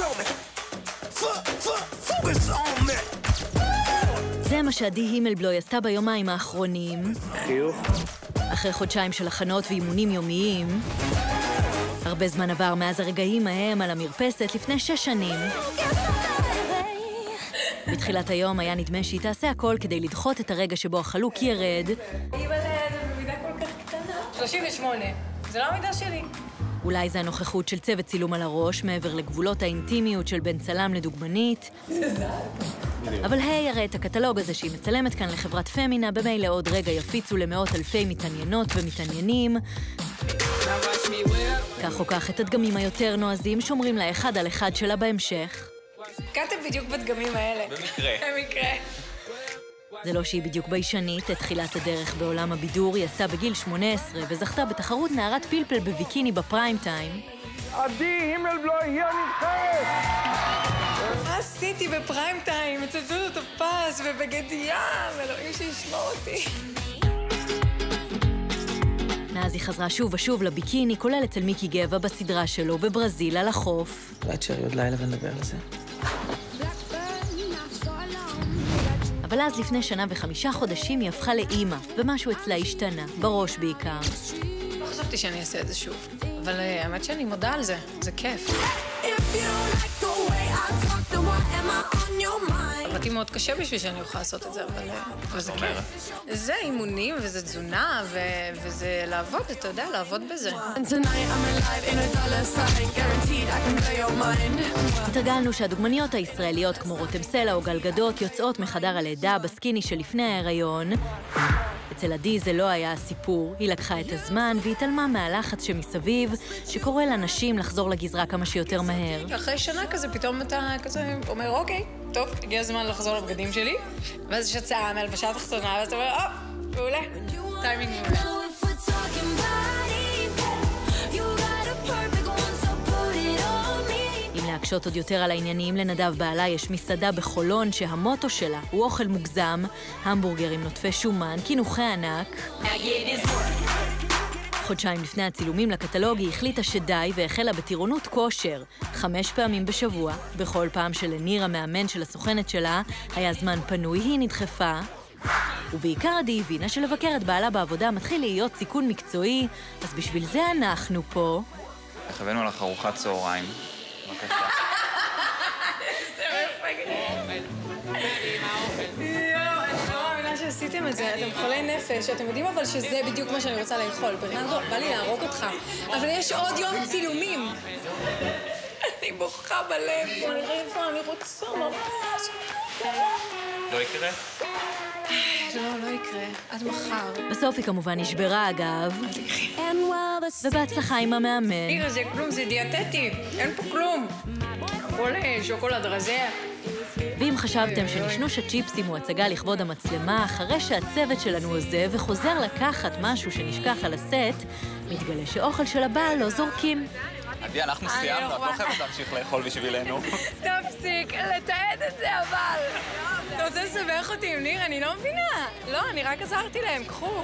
show me. F- f- focus on me. זה מה שעדי הימלבלוי עשתה ביומיים האחרונים, חיוך. אחרי חודשיים של הכנות ואימונים יומיים. הרבה זמן עבר מאז הרגעים ההם על המרפסת לפני שש שנים. בתחילת היום היה נדמה שהיא תעשה הכל כדי לדחות את הרגע שבו החלוק ירד, אימא'לה, זה במידה כל כך קטנה. 38. זה לא המידה שלי. אולי זה הנוכחות של צוות צילום על הראש, מעבר לגבולות האינטימיות של בין צלם לדוגמנית. אבל היי, הרי את הקטלוג הזה שהיא מצלמת כאן לחברת פמינה, במילא עוד רגע יפיצו למאות אלפי מתעניינות ומתעניינים. כך או כך, את הדגמים היותר נועזים שומרים לה אחד על אחד שלה בהמשך. הגעתם בדיוק בדגמים האלה. במקרה. במקרה. זה לא שהיא בדיוק ביישנית, את תחילת הדרך בעולם הבידור היא עשתה בגיל 18 וזכתה בתחרות נערת פלפל בביקיני בפריים טיים. עדי הימלבלוי היא הנבחרת! מה עשיתי בפריים טיים? מצלצלו את הפס ובגד ים, אלוהים שישמור אותי. מאז היא חזרה שוב ושוב לביקיני, כולל אצל מיקי גבע בסדרה שלו בברזיל על החוף. אולי תשארי עוד לילה ונדבר על זה. אבל אז לפני שנה וחמישה חודשים היא הפכה לאימא, ומשהו אצלה השתנה, בראש בעיקר. לא חשבתי שאני אעשה את זה שוב. אבל אה, האמת שאני מודה על זה, זה כיף. עבדתי מאוד קשה בשביל שאני אוכל לעשות את זה, אבל אה, אבל זה כיף. זה אימונים, וזה תזונה, ו- וזה לעבוד, אתה יודע, לעבוד בזה. התרגלנו שהדוגמניות הישראליות כמו רותם סלע או גלגדות יוצאות מחדר הלידה בסקיני שלפני ההיריון. אצל עדי זה לא היה הסיפור, היא לקחה את הזמן והתעלמה מהלחץ שמסביב, שקורא לנשים לחזור לגזרה כמה שיותר מהר. אחרי שנה כזה, פתאום אתה כזה אומר, אוקיי, טוב, הגיע הזמן לחזור לבגדים שלי. ואז יש הצעה מהלבשה התחתונה, ואז אתה אומר, או, מעולה, טיימינג מעולה. להקשות עוד יותר על העניינים, לנדב בעלה יש מסעדה בחולון שהמוטו שלה הוא אוכל מוגזם, המבורגרים נוטפי שומן, קינוחי ענק. חודשיים לפני הצילומים לקטלוג היא החליטה שדי והחלה בטירונות כושר, חמש פעמים בשבוע. בכל פעם שלניר המאמן של הסוכנת שלה היה זמן פנוי, היא נדחפה. ובעיקר עדי הבינה שלבקר את בעלה בעבודה מתחיל להיות סיכון מקצועי, אז בשביל זה אנחנו פה. הבאנו לך ארוחת צהריים? בבקשה. יואו, אני לא שעשיתם את זה, אתם חולי נפש, אתם יודעים אבל שזה בדיוק מה שאני רוצה לאכול. ברנרדו, בא לי להרוג אותך, אבל יש עוד יום צילומים. אני בוכה בלב, אני רעבה, אני רוצה ממש. לא יקרה? לא, לא יקרה, עד מחר. בסוף היא כמובן נשברה אגב, ובהצלחה עם המאמן. תראה, זה כלום, זה דיאטטי, אין פה כלום. הכל אה, שוקולד רזה. ואם חשבתם שנשנוש הצ'יפסים הוא הצגה לכבוד המצלמה, אחרי שהצוות שלנו עוזב וחוזר לקחת משהו שנשכח על הסט, מתגלה שאוכל של הבעל לא זורקים. עדי, אנחנו אני סיימנו, לא את לא. חייבת להמשיך לאכול בשבילנו. תפסיק לתעד את זה אבל. רוצה לסבך אותי עם ניר? אני לא מבינה. לא, אני רק עזרתי להם, קחו.